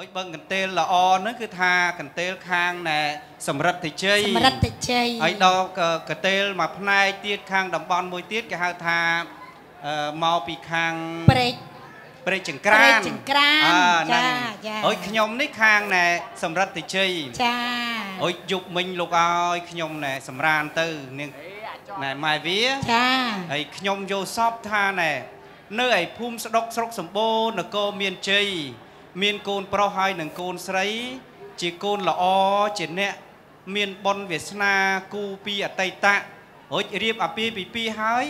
អូយបើកន្ទេលល្អហ្នឹងគឺថាកន្ទេលខាងណែសម្រិទ្ធជ័យសម្រិទ្ធជ័យហើយដល់កកន្ទេលមួយផ្នែកទៀតខាងតំបន់មួយទៀតគេហៅថាអឺមកពីខាងព្រែកព្រែកចង្ក្រានព្រែកចង្ក្រានអើហ្នឹងចាចាអូយខ្ញុំនេះខាងណែសម្រិទ្ធជ័យចាអូយយប់មិញលោកអើយខ្ញុំណែសម្រានទៅនាងណែម៉ែវាចាហើយខ្ញុំយកសពថាណែនៅឯភូមិស្ដុកស្រុកសម្បូរនគរមានជ័យ មានកូនប្រុសហើយនិងកូនស្រី ជាកូនល្អជាអ្នក មានបុណ្យវាសនាគូពីអតីតៈរួចរៀបអាពាហ៍ពិពាហ៍ហើយ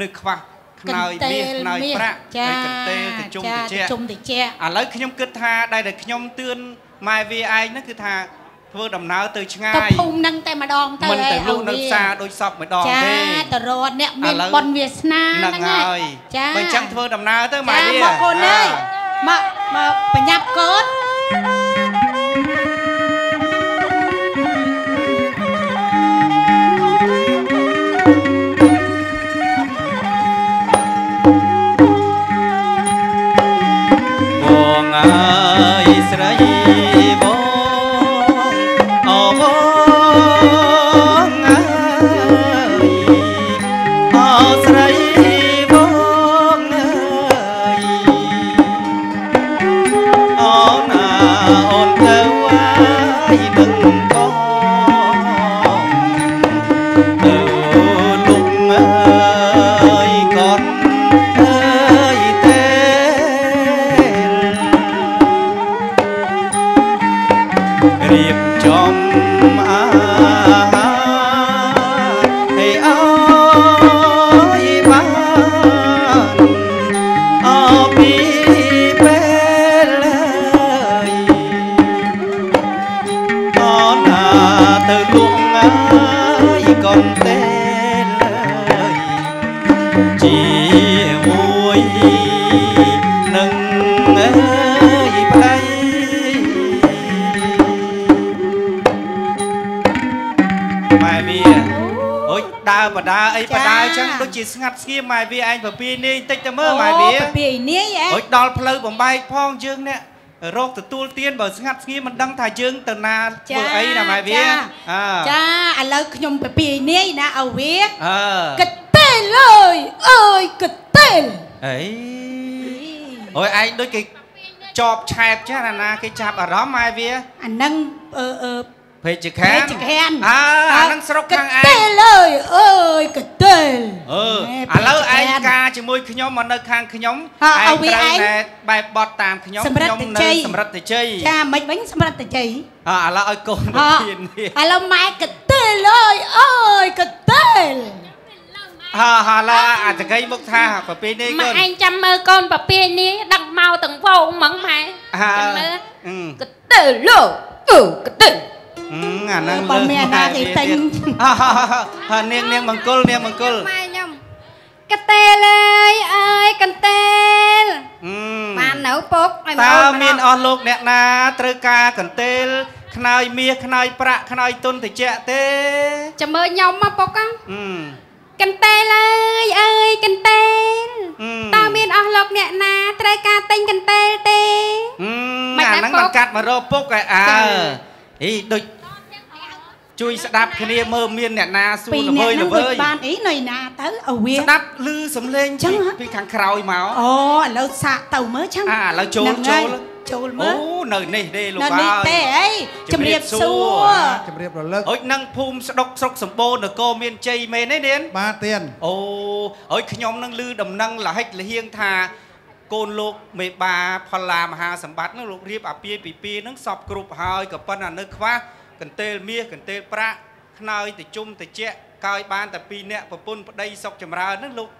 នៅខ្វះខ្នើយមាសខ្នើយប្រាក់ចាហើយកន្ទេលទៅជុំចាតិចជុំតិចឥឡូវខ្ញុំគិតថាដែលតែខ្ញុំទឿនម៉ែវាឯងហ្នឹងគឺថាធ្វើដំណើរទៅឆ្ងាទៅយភូមិនឹងតែម្ដងទៅមិនទៅលក់នៅឲ្យវាផ្សារដូចសពម្ដងចាទេតរត់អ្នកមានឥឡូវបុណ្យវាសនាហ្នឹងហ្នឹងហើយចាបើអញ្ចឹងធ្វើដំណើរទៅម៉ែចាវាមកកូនអើយអមក មកបញ្ញាប់កូន បដាអីបដាអញ្ចឹងដូចជាស្ងាត់ស្ងៀមម៉ែវាឯងប្រពីនេះបន្តិចទៅមើលម៉ែវាអូពីនេះអេអូយដល់ផ្លូវបំបែកផងយើងអ្នករកទទួលទានបើស្ងាត់ស្ងៀមមិនដឹងថាយើងទៅណាធ្វើអីណាម៉ែវាអើចាឥឡូវខ្ញុំពីពីនេះណាឲ្យវាអើកតេលអើយអើយកតេលអីអូយឯងដូចគេជាប់ឆែបចាស់ណាណាគេចាប់អារម្មណ៍ម៉ែវាអានឹងអឺអឺ ភេជ្ជខានភេជ្ជខានអើអាហ្នឹងស្រុកខាងឯកតេងលអើយអើយកតេលអឺហេឥឡូវឯងភេជ្ជខានការជាមួយខ្ញុំមកនៅខាងខ្ញុំហ่าឲ្យវាត្រូវឯងតែបែបបត់តាមខ្ញុំសម្រិទ្ធខ្ញុំជ័នៅយសម្រិទ្ធជ័យចាមិនវិញសម្រាប់តជ័យអើឥឡូវឲ្យកូនអទៅទៀននេះឥឡូវម៉ែកតេលអើយអើយកតេលហាហាឡាអាតកៃមកថាប្រពៃនេះម៉ែកូនឯងចាំមើលកូនប្រពៃនេះដឹកមកទាំងវងហ្មងម៉ែហាចាំមើលអឺកតើលោអឺកតើអឺ អាហ្នឹងបើមានអាណាគេទិញអ่าហានាងនាងមង្គលនាងមង្គលម៉ែខ្ញុំកតេលអើយអើយកតេលអឺបាននៅពុកឲ្យតើអូមានអស់លោកអ្នកណាត្រូវការកន្ទេលខ្នើយមាសខ្នើយប្រាក់ខ្នើយទុនតិចទេចាំមើលខ្ញុំមកពុកអ่ะអឺកន្តេលអើយអើយកន្តេលអឺតើមានអស់លោកអ្នកណាត្រូវការទិញកន្តេលទេអឺមិនអាដែរហ្នឹងពុមិនកកាត់មករកពុកឯអើចា៎អីដូច ជួយស្ដាប់គ្នាមើលមានអ្នកណាសួរពីល្អ្នកវើយហ្នឹងល្វើដូចយបានអីនៅណាទៅឲ្យវាស្ដាប់ឮសំឡេងចឹងពីហ៎ពីខាងក្រោយមកអូឥឡូវសាកទៅមើលចឹងអាឥឡូវចូលហ្នឹងហើយចូលចូលអូមើលនៅនេះទេលោកនៅអើនេះយទេអីជំរាបសួរជំរាបរលឹកអុយនឹងភូមិស្ដុកស្រុកសម្បូរនគរមានជ័យមែនទេនាងបាទទៀនអូអុយខ្ញុំនឹងឮដំណឹងលហិចលហៀងថាកូនលោកមេបាផល្លាមហាសម្បត្តិនឹងលោករៀបអាពាហ៍ពិពាហ៍នឹងសពគ្រប់ហើយក៏ប៉ុន្តែនៅខ្វះ កន្ទេលមាសកន្ទេលប្រាក់ខ្នើយតិជុំតិចកាយបានតែពីរនាក់ប្រពន្ធប្តីសុកចម្រើននឹងលោក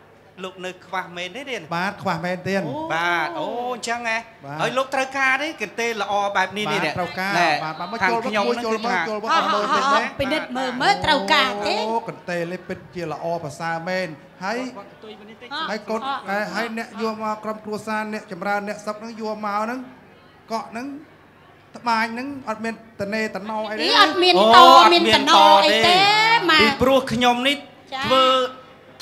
លោកនៅខ្វះមែនទេនាងបាទខ្វះមែនទៀនបាទអូអញ្ចឹងហ៎បាទហើយលោកត្រូវការទេកន្ទេលល្អបែបនេះនេះបាទត្រូវការណែបាទបាទមកខាងចូលខ្ញុំមកនឹងចូលគឺមកថាចូលមកហោះមើលហោះទៀតហោះណាពិនិត្យមើលមើលត្រូវការទេអូកន្ទេលនេះពិតជាល្អប្រសើរមែនហើយហើយកូនហើយហើយអ្នកយកមកក្រុមគ្រួសារអ្នកចម្រើនអ្នកសុកហ្នឹងយកមកហ្នឹងកក់ហ្នឹង ត្បាញហ្នឹងអត់មានតនេតណោអីទេនេះអត់មានអូតអត់មានមានតំណតអីទេទេម៉ែពីព្រោះខ្ញុំនេះចាធ្វើ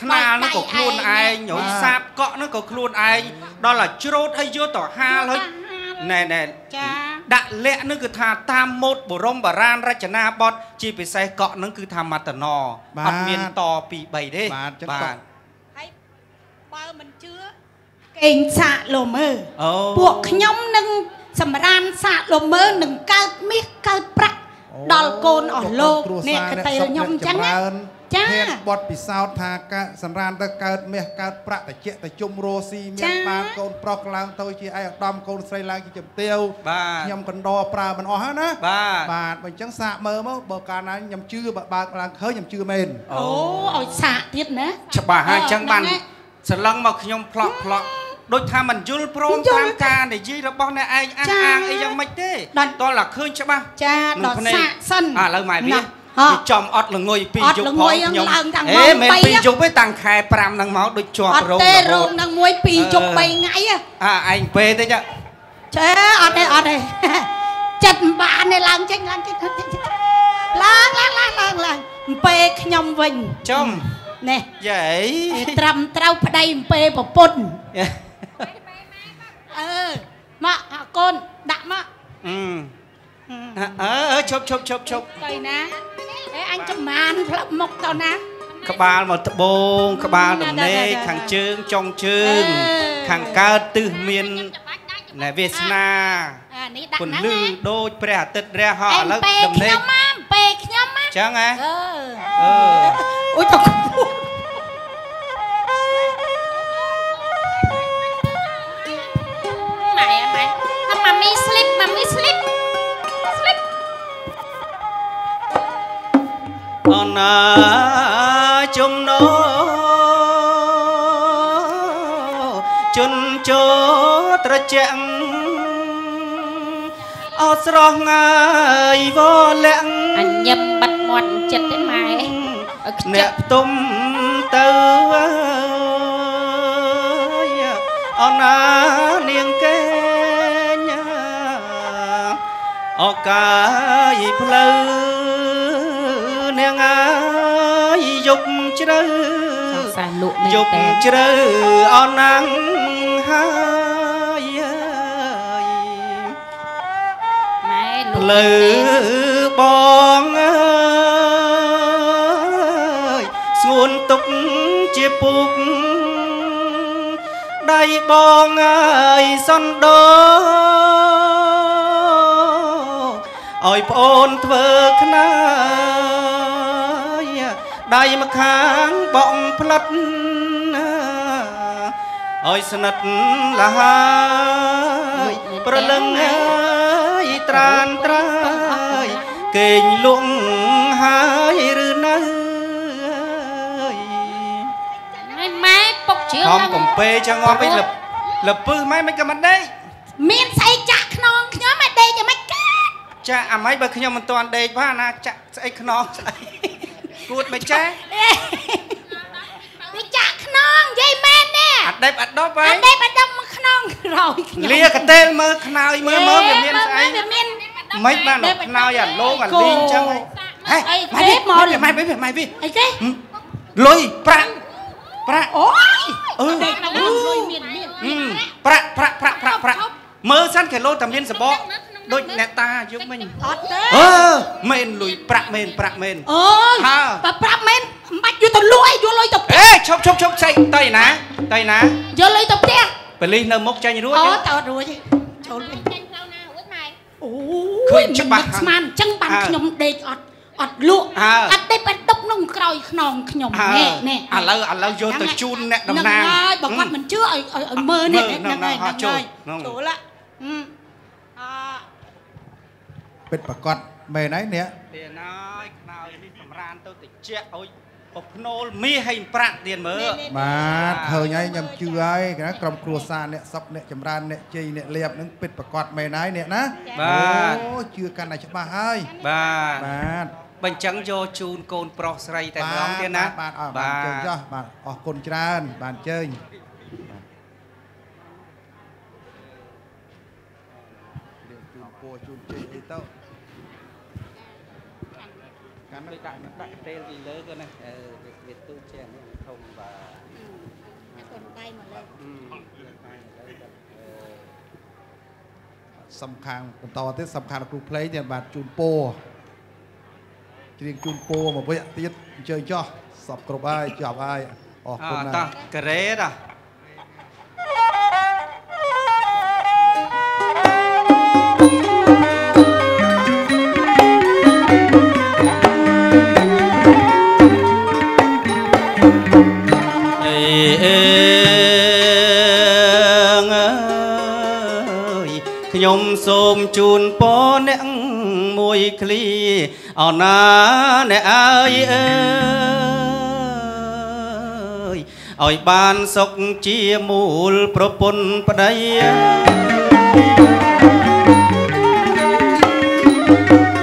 ថ្នាលហ្នឹងក៏ខ្លួនឯងដៃឯងហើយសាបកក់ហ្នឹងក៏ខ្លួនឯងដល់តែច្រូតហើយយកទៅហាលហើយណែណែចាដាក់លក្ខនឹងគឺថាតាមម៉ូដបរមបារាណរចនាបថជាពិសេសកក់នឹងគឺថាមត្តណអត់មានតពី3ទេបាទចឹងបាទហើយបើមិនជឿគេងសាកលោមើអូពួកខ្ញុំនឹង សម្រានសាកលោមើនឹងកើតមាសកើតប្រាក់ដល់កូនអស់លោកគ្រួនេះសារកតេលខ្ញុំអញ្ចឹងណាចម្រើនចាធានបត់ពិសោធន៍ថាកើតសម្រានទៅកើតមាសកើតប្រាក់តិចតិជុំរស់ស៊ីមានចាបានកូនប្រុសឡើងទៅជាឯកឧត្តមកូនស្រីឡើងជាជំទាវបាទខ្ញុំកណ្ដោប្រើមិនអស់ហើយណាបាទបាទបើអញ្ចឹងសាកមើលមកបើកាលណាខ្ញុំជឿបើបើកឡើងឃើញខ្ញុំជឿមែនអូឲ្យសាកទៀតណាច្បាស់ហើយអញ្ចឹងបានហ្នឹងសឡឹងមកខ្ញុំផ្លក់ផ្លក់ ដូចថាមិនយល់ព្រមមិនយល់តាមការនិយាយរបស់អ្នកឯងអះចា៎អាងអីយ៉ាងម៉េចទេដល់តោះតែឃើញច្បាស់ចានឹងដល់ភ្នែកសាកសិនអាឥឡូវម៉ែវាណាហ៎វាចំអត់ល្ងុយពីរអត់យប់ល្ផងងុយខ្ញុំឡើងតាំងអេម៉ោងមិន3ពីរយប់ទេតាំងខែ5ហ្នឹងមកដូចជាប់អត់រោងទេររោហូងតនឹងមួយពីរអឺជប់3ថ្ងៃហ៎អាឯងពេតិចហ៎ចេអត់ទេអត់ទេចិត្តមិនបានទេឡើងចេញឡើងចេញឡើងចេញឡើងឡើងឡើងឡើងឡើងអំពេខ្ញុំវិញចំនេះយាយត្រឹមត្រូវប្តីអំពេប្រពន្ធ អឺមកអាកូនដាក់មកអឺអើអើឈប់ឈប់ឈប់ឈប់ទៅណាអេអញចំមានផ្លឹកមុខទៅណាក្បាលមកត្បូងក្បាលដំណេកដែរដែរខាងជើងចុងជើងអឺខាងកើតទិសមានណែវាសនាអានេះដាក់ពន្ហ្នឹងលឺណាដូចព្រះអាទិត្យរះហោះអេឥឡូវពេដំខណេញកុំមកពេខ្ញុំមកចឹងហ៎អឺអឺអូយតោះ sleep ម៉ាមី sleep sleep អណាជំនោជន់ជោត្រជាក់អត់ស្រស់ងាយវលាក់អញញឹមបាត់មាត់ចិត្តទេម៉ែឲ្យខ្ជិអ្នកលផ្ទុំទៅអើយអណា អកាយផ្លូវនាងអើយយប់ជ្រៅសង្សារលក់មែនយប់តើជ្រៅអណាំងហើយអើយម៉ែលក់ផ្លូវបងអើយស្ងួនទុកជាពុកដៃបងអើយសនដោ ឲ្យប្អូនធ្វើខ្នាយដៃម្ខាងបងផ្លិតឲ្យស្និទ្ធលហើយប្រលឹងអើយត្រានត្រើយកេងលក់ហើយឬនៅអើយហើយម៉ែពុកជឿខំកំពេចងំវិញលឹបលឹបពឹសម៉ែមិនក៏មិនដេកមានស្អី ចាអាម៉េចបើខ្ញុំមិនទាន់ដេកផងណាចាក់ស្អីខ្នងស្អីគួតមិនចេះវាចាក់ខ្នងនិយាយមែនទេអត់ដេបអត់ដប់ហើអាយដេកបដុំមកខ្នងក្រោយខ្ញុំលាកតេលមើលខ្នើយមើលមើលវាមានស្អីវាមានមិនបានដល់ខ្នើយអាលោងអាលីងចឹងហេអីម៉ែទេវិញមកម៉ែវិញម៉ែវិញអីគេលុយប្រាក់ប្រាក់អូយអឺដេកមកលុយមានមានអឺប្រាក់ប្រាក់ប្រាក់ប្រាក់ប្រាក់មើលសិនគេលោតែមានសបក ដូចអ្នកតាយកមិញអត់ទេអឺមែនលុយប្រាក់មែនប្រាក់មែនអូយហើបើប្រាប់មែនមិនបាច់យកទៅលក់ឯងយកលុយទៅផ្ទះអេឈប់ឈប់ឈប់ស្អីទៅណាទៅណាយកលុយទៅផ្ទះបលិសនៅមុខចាញ់រួចអូហ៎តើអត់រួចទេចូលវិញចេញផ្លូវណារួចម៉ែអូឃើញច្បាស់មិននឹកស្មានអញ្ចឹងបានអើខ្ញុំដេកអត់អត់លក់អើអត់ដេកបដុកក្នុងក្រោយខ្នងខ្ញុំអើនេះនេះឥឡូវឥឡូវយកទៅជូនអ្នកតំណាងហ្នឹងហើយបើគាត់មិនជឿឲ្យឲ្យឲ្យមើលនេះមើលហ្នឹងហើយហ្នឹងហ្នឹងចូលហើយហ្នឹងចូលឡាហឹមអ ពិតប្រកបមែនហើយនេះទៀតណយខ្នើយនេះសម្រានទៅតិចឲ្យបភ្នូលមាសឲ្យប្រាក់ទៀតមើលបាទឃើញហើយខ្ញុំជឿហើយណាក្រុមគ្រួសារអ្នកសុកអ្នកចម្រើនអ្នកជ័យអ្នកលៀបនឹងពិតប្រកបមែនហើយអ្នកណាបាទអូជឿកាន់តែច្បាស់ហើយបាទបាទបញ្ចឹងយកជូនកូនប្រុសស្រីតែម្ដងទៀតណាបាទអរបាទជើញចោះបាទអរគុណច្រើនបាទជើញជូនពោជូនជ័យអីទៅ កាន់ដូចដាក់ដាក់ទេលពីលើក៏ណាអឺវាទូជានេះធំបាទកូនដៃមកលើអឺតែទៅអឺសំខាន់បន្តទៀតសំខាន់គ្រូភ្លេងទៀតបាទជូនពោច្រៀងជូនពោមកវិញទៀតអញ្ជើញចោះសពគ្រប់ហើយចប់ហើយអរអគុណតោះណាស់ការ៉េត ងអើយខ្ញុំសូមជូនពរអ្នកមួយឃ្លីអោណាអ្នកអើយអើយឲ្យបានសុខជាមូលប្រពន្ធប្តីពុ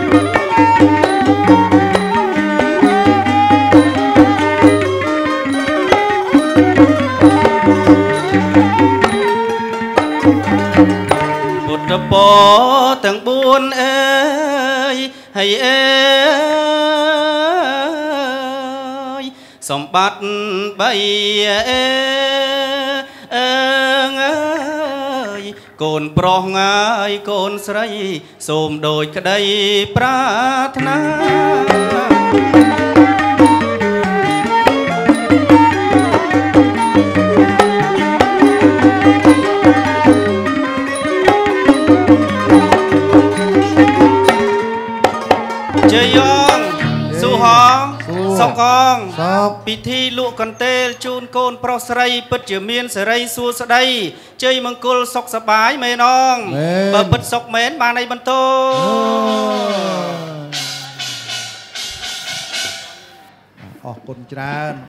បីអើអើងអើយកូនប្រុសងាយកូនស្រី សូមដូចក្តីប្រាថ្នា សុកអងសពពិធីលក់កន្ទេលជូនកូនប្រុសស្រីពិតជាមានសេរីសួស្តីជ័យមង្គលសុខសប្បាយមែនអងបើពិតសុខមែនបានអីបន្ទោអរគុណច្រើន